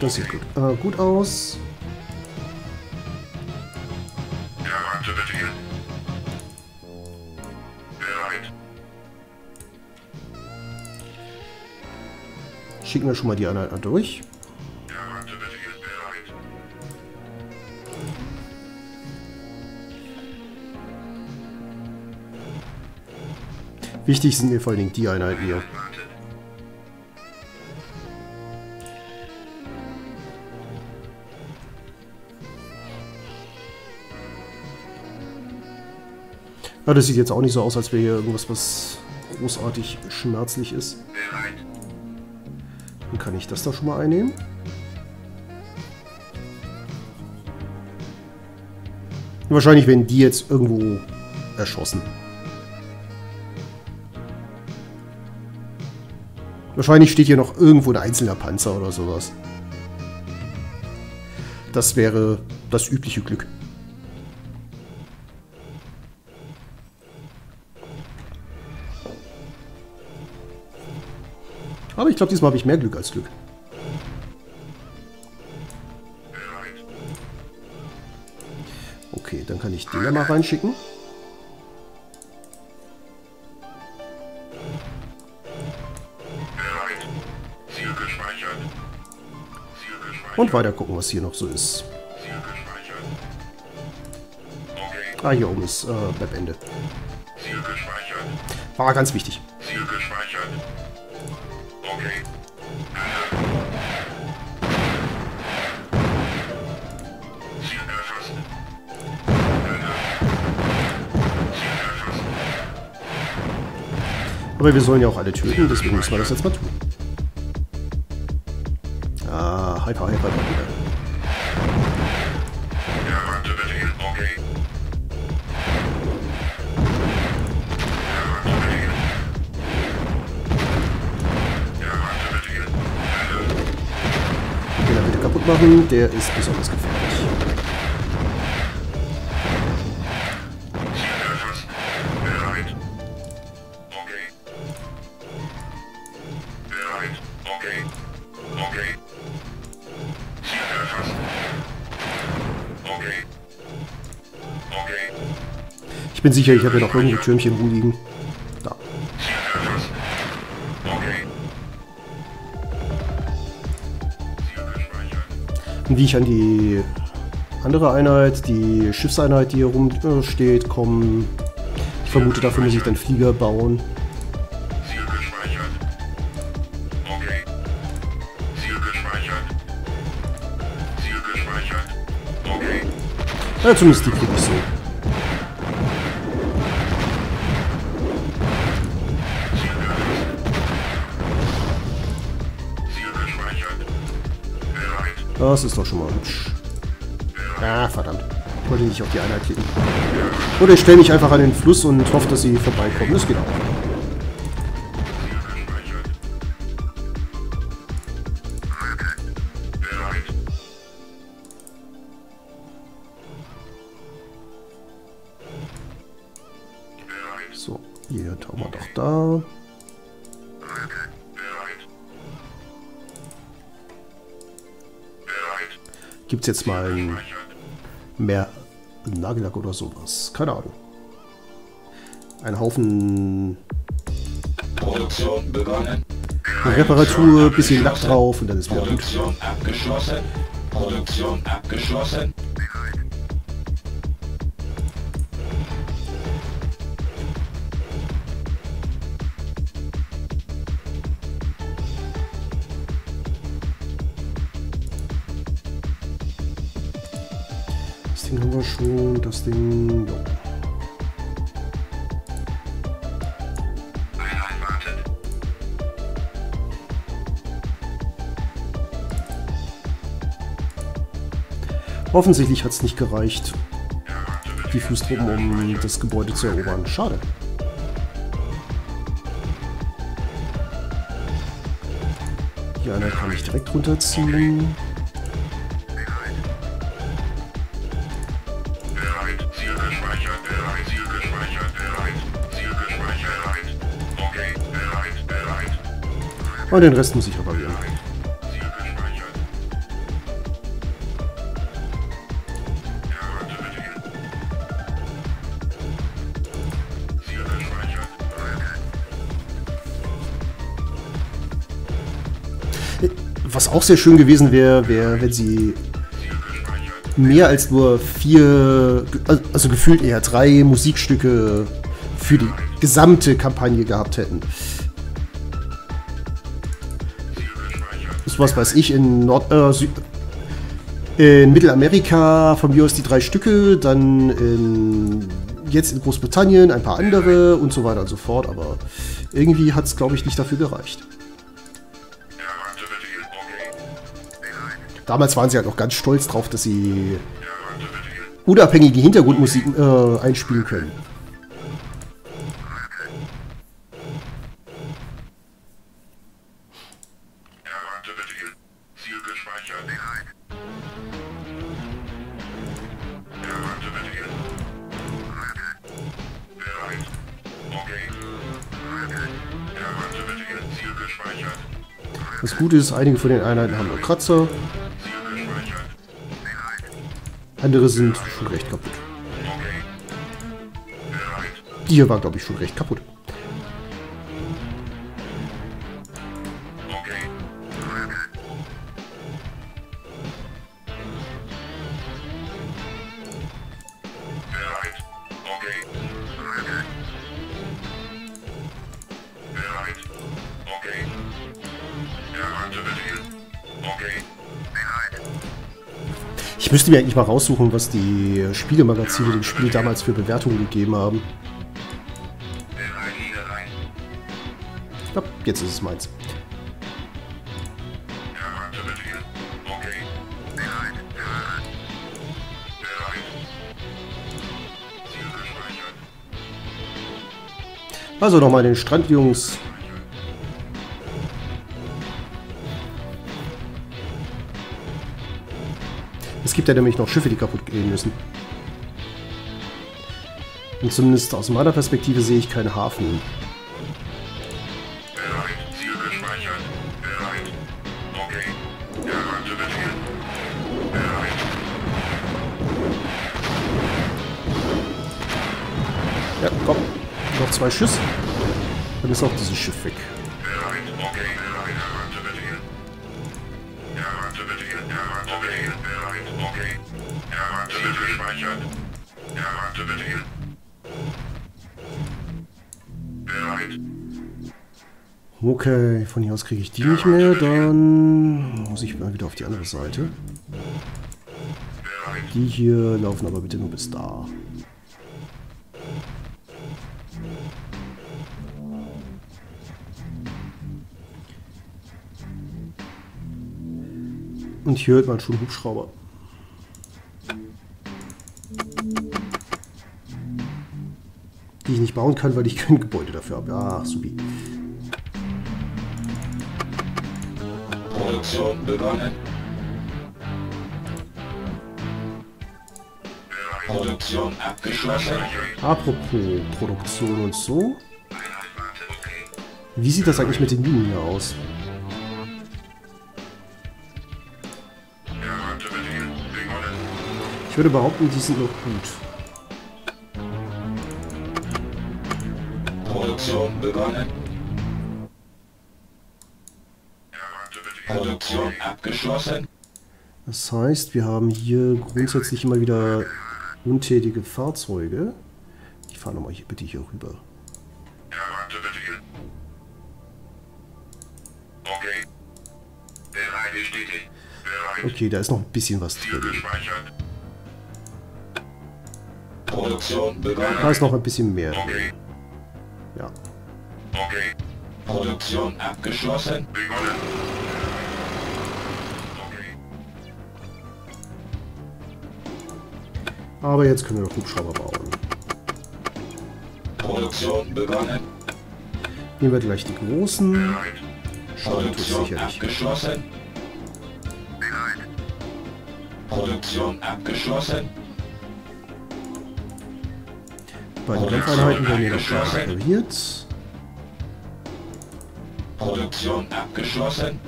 Das sieht gut, äh, gut aus. Schicken wir schon mal die Einheit durch. Wichtig sind mir vor allen Dingen die Einheiten hier. Ja, das sieht jetzt auch nicht so aus, als wäre hier irgendwas, was großartig schmerzlich ist. Dann kann ich das da schon mal einnehmen. Wahrscheinlich werden die jetzt irgendwo erschossen. Wahrscheinlich steht hier noch irgendwo ein einzelner Panzer oder sowas. Das wäre das übliche Glück. Aber ich glaube, diesmal habe ich mehr Glück als Glück. Okay, dann kann ich den da mal reinschicken. Und weiter gucken, was hier noch so ist. Ah, hier oben ist äh, Webende. War ganz wichtig. Aber wir sollen ja auch alle töten, deswegen müssen wir das jetzt mal tun. Ah, Hyper, Hyper, Hyper. Den da bitte kaputt machen, der ist besonders gefährlich. Ich bin sicher, ich habe hier noch irgendwo Türmchen rumliegen. Da. Und wie ich an die andere Einheit, die Schiffseinheit, die hier rumsteht, komme, ich vermute, dafür muss ich dann Flieger bauen. Ja, zumindest die kriege ich so. Das ist doch schon mal hübsch. Ah, verdammt. Ich wollte nicht auf die Einheit klicken. Oder ich stelle mich einfach an den Fluss und hoffe, dass sie vorbeikommen. Das geht auch. Jetzt mal ein mehr Nagellack oder sowas? Keine Ahnung. Ein Haufen Produktion begonnen. Reparatur, bisschen Lack drauf und dann ist wieder gut. Produktion abgeschlossen. Produktion abgeschlossen. Schon, das Ding. Jo. Offensichtlich hat es nicht gereicht, die Fußtruppen, um das Gebäude zu erobern. Schade. Die eine kann ich direkt runterziehen. Und den Rest muss ich reparieren. Was auch sehr schön gewesen wäre, wäre, wenn sie mehr als nur vier, also gefühlt eher drei Musikstücke für die gesamte Kampagne gehabt hätten. Was weiß ich, in Nord, äh, Süd, in Mittelamerika von mir aus die drei Stücke, dann in, jetzt in Großbritannien ein paar andere und so weiter und so fort, aber irgendwie hat es, glaube ich, nicht dafür gereicht. Damals waren sie halt auch ganz stolz drauf, dass sie unabhängige Hintergrundmusik äh, einspielen können. Gute ist, einige von den Einheiten haben nur Kratzer, andere sind schon recht kaputt. Die hier war, glaube ich, schon recht kaputt. Ich müsste mir eigentlich mal raussuchen, was die Spielemagazine dem Spiel damals für Bewertungen gegeben haben. Glaube, jetzt ist es meins. Also nochmal den Strand, Jungs. Gibt ja nämlich noch Schiffe, die kaputt gehen müssen. Und zumindest aus meiner Perspektive sehe ich keinen Hafen. Ja, komm. Noch zwei Schüsse. Dann ist auch dieses Schiff weg. Okay. Befehl. Erwarte Befehl. Bereit. Okay. Erwarte Befehl. gespeichert. Erwarte Befehl. Bereit. Okay, von hier aus kriege ich die nicht mehr. Dann muss ich mal wieder auf die andere Seite. Die hier laufen aber bitte nur bis da. Und hier hört man schon Hubschrauber. Die ich nicht bauen kann, weil ich kein Gebäude dafür habe. Ach, supi. Produktion begonnen. Produktion abgeschlossen. Apropos Produktion und so. Wie sieht das eigentlich mit den Minen hier aus? Ich würde behaupten, die sind noch gut. Produktion begonnen. Produktion abgeschlossen. Das heißt, wir haben hier grundsätzlich immer wieder untätige Fahrzeuge. Ich fahre nochmal hier, bitte hier rüber. Okay. Da ist noch ein bisschen was drin. Produktion Da begonnen. ist noch ein bisschen mehr. Okay. Ja. Okay. Produktion abgeschlossen. Begonnen. Okay. Aber jetzt können wir noch Hubschrauber bauen. Produktion begonnen. Nehmen wir gleich die großen. Bereit. Produktion sicherlich. abgeschlossen. Bereit. Produktion abgeschlossen. Bei den Kampfeinheiten werden stark repariert. Produktion abgeschlossen.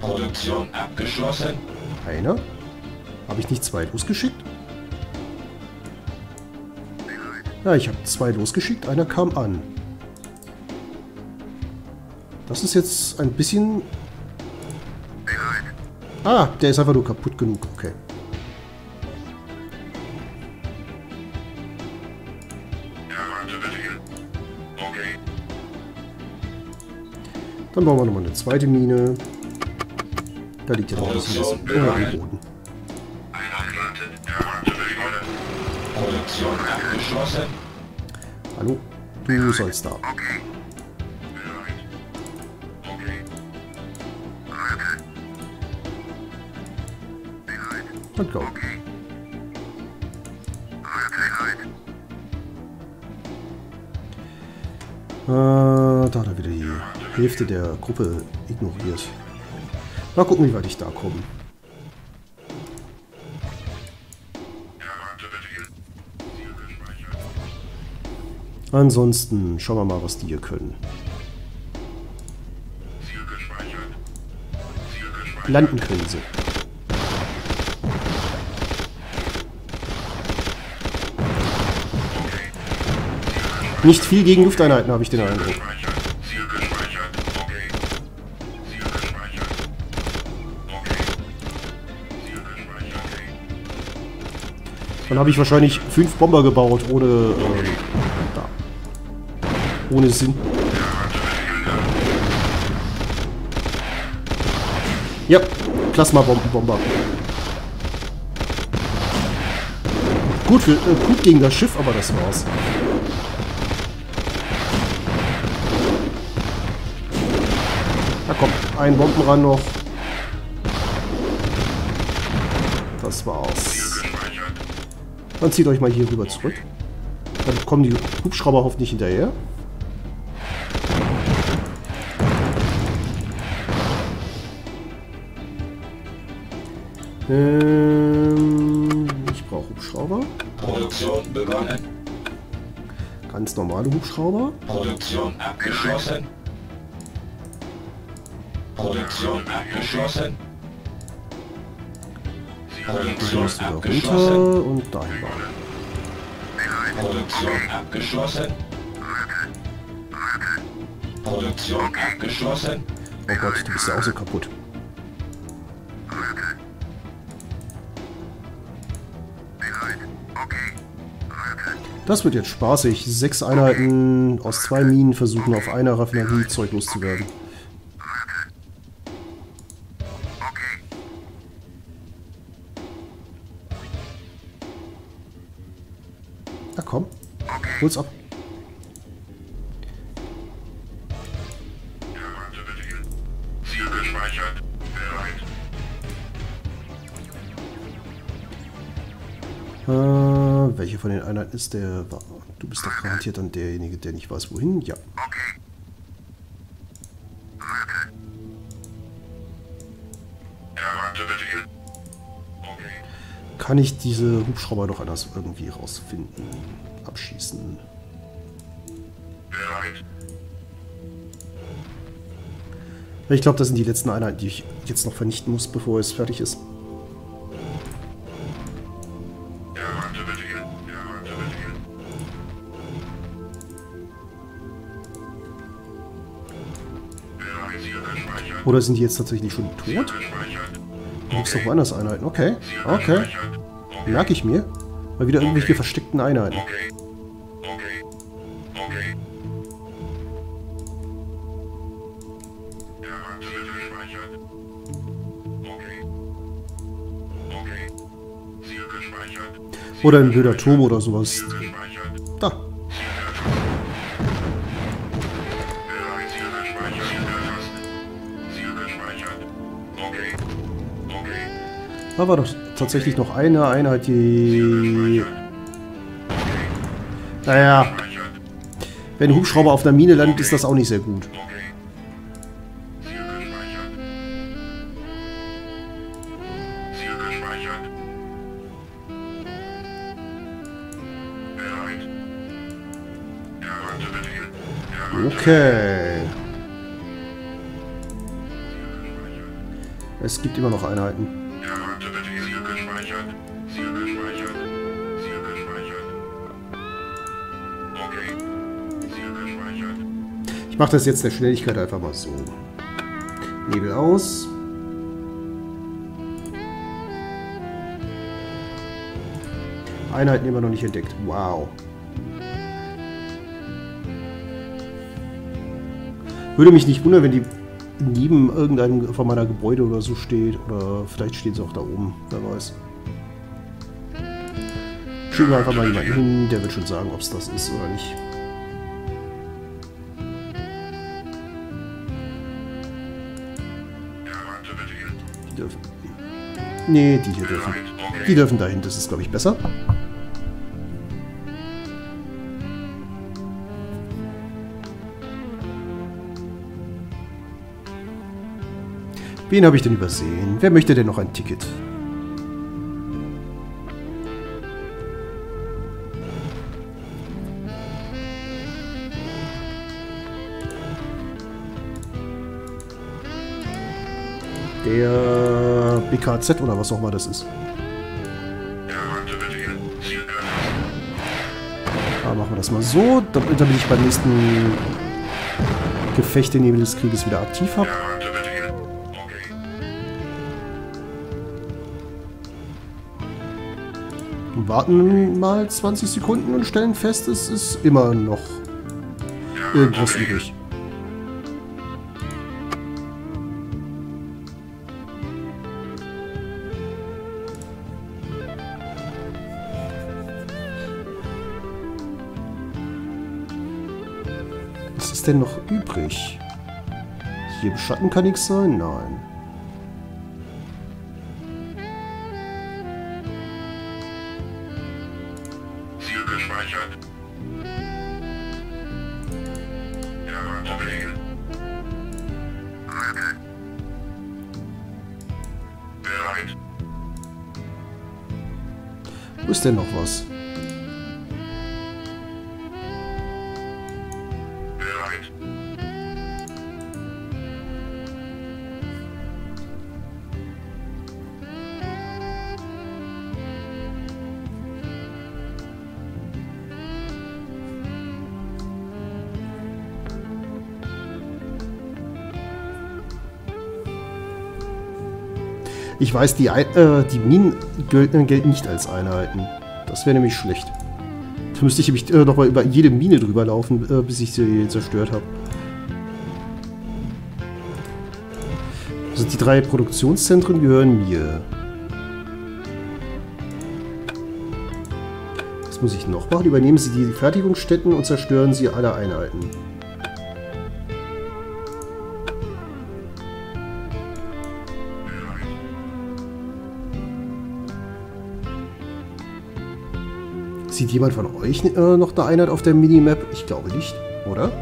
Produktion abgeschlossen. Einer. Habe ich nicht zwei losgeschickt? Ja, ich habe zwei losgeschickt, einer kam an. Das ist jetzt ein bisschen... Ah, der ist einfach nur kaputt genug. Okay. Dann bauen wir nochmal eine zweite Mine. Da liegt ja noch ein bisschen was bereit. Boden. Produktion abgeschlossen. Hallo? Du sollst da. Okay. Okay. Und go. Okay. Äh, da hat er wieder die Hälfte der Gruppe ignoriert. Mal gucken, wie weit ich da komme. Ansonsten schauen wir mal, was die hier können. Landen. Nicht viel gegen Lufteinheiten, habe ich den Eindruck. Dann habe ich wahrscheinlich fünf Bomber gebaut, ohne, ähm, da. ohne Sinn. Ja, Plasmabombenbomber. Gut, für, äh, gut gegen das Schiff, aber das war's. Ein Bombenran noch. Das war's. Dann zieht euch mal hier rüber zurück. Dann kommen die Hubschrauber hoffentlich hinterher. Ähm, ich brauche Hubschrauber. Produktion begonnen. Ganz normale Hubschrauber. Produktion abgeschlossen. Produktion abgeschlossen. Produktion abgeschlossen. und dahin bauen. Produktion abgeschlossen. Produktion abgeschlossen. Oh Gott, du bist ja auch so kaputt. Das wird jetzt spaßig. Sechs Einheiten aus zwei Minen versuchen auf einer Raffinerie Zeug loszuwerden. Okay. Hol's ab. Äh, welche von den Einheiten ist der? Du bist doch garantiert dann derjenige, der nicht weiß, wohin. Ja. Okay. Kann ich diese Hubschrauber doch anders irgendwie rausfinden? Abschießen. Ich glaube, das sind die letzten Einheiten, die ich jetzt noch vernichten muss, bevor es fertig ist. Oder sind die jetzt tatsächlich schon tot? gibt es doch woanders Einheiten. Okay, okay. Merke ich mir. Mal wieder irgendwelche versteckten Einheiten. Okay. Oder ein blöder Turm oder sowas. Ziel gespeichert. Da. Ziel gespeichert. Ziel. Ziel gespeichert. Da war doch tatsächlich noch eine Einheit, die... Naja, Gespeichert. wenn ein Hubschrauber auf einer Mine landet, ist das auch nicht sehr gut. Okay. Es gibt immer noch Einheiten. Erwarte Befehl. Ziel gespeichert. Ziel gespeichert. Ziel gespeichert. Okay. Ziel gespeichert. Ich mache das jetzt der Schnelligkeit einfach mal so. Nebel aus. Einheiten immer noch nicht entdeckt. Wow. Würde mich nicht wundern, wenn die neben irgendeinem von meiner Gebäude oder so steht. Oder vielleicht steht sie auch da oben. Wer weiß. Schicken wir einfach mal jemanden hin, der wird schon sagen, ob es das ist oder nicht. Die dürfen. Nee, die hier dürfen. Die dürfen dahin, das ist, glaube ich, besser. Wen habe ich denn übersehen? Wer möchte denn noch ein Ticket? Der BKZ oder was auch immer das ist. Erreicht. Aber machen wir das mal so, damit ich beim nächsten Gefecht den Nebel des Krieges wieder aktiv habe. Warten mal 20 Sekunden und stellen fest, es ist immer noch irgendwas übrig. Was ist denn noch übrig? Hier beschatten kann nichts sein? Nein. Bereit. Wo ist denn noch was? Ich weiß, die, äh, die Minen gelten, gelten nicht als Einheiten. Das wäre nämlich schlecht. Da müsste ich nämlich äh, nochmal über jede Mine drüber laufen, äh, bis ich sie zerstört habe. Also die drei Produktionszentren gehören mir. Was muss ich noch machen? Übernehmen Sie die Fertigungsstätten und zerstören Sie alle Einheiten. Sieht jemand von euch äh, noch eine Einheit auf der Minimap? Ich glaube nicht, oder?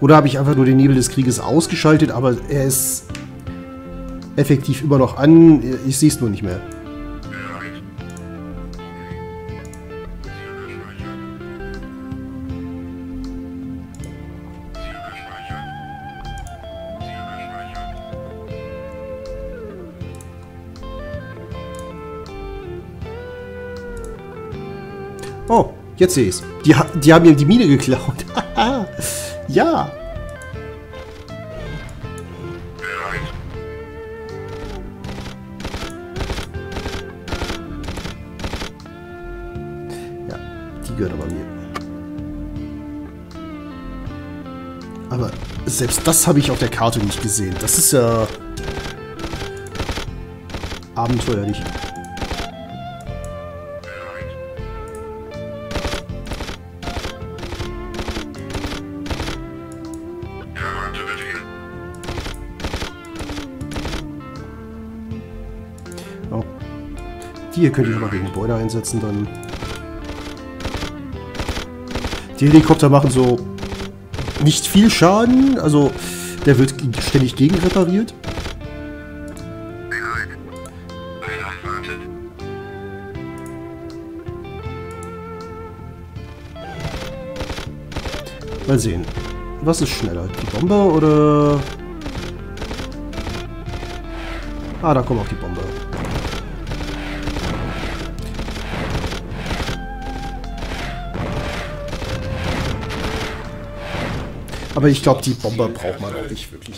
Oder habe ich einfach nur den Nebel des Krieges ausgeschaltet, aber er ist effektiv immer noch an. Ich sehe es nur nicht mehr. Jetzt sehe ich es. Die, die haben ihm die Mine geklaut. ja. Ja, die gehört aber mir. Aber selbst das habe ich auf der Karte nicht gesehen. Das ist ja abenteuerlich. Die hier könnte ich aber gegen Gebäude einsetzen, dann. Die Helikopter machen so nicht viel Schaden, also der wird ständig gegen repariert. Mal sehen. Was ist schneller? Die Bombe oder... Ah, da kommt auch die Bombe. Aber ich glaube, die Bombe braucht man auch nicht wirklich.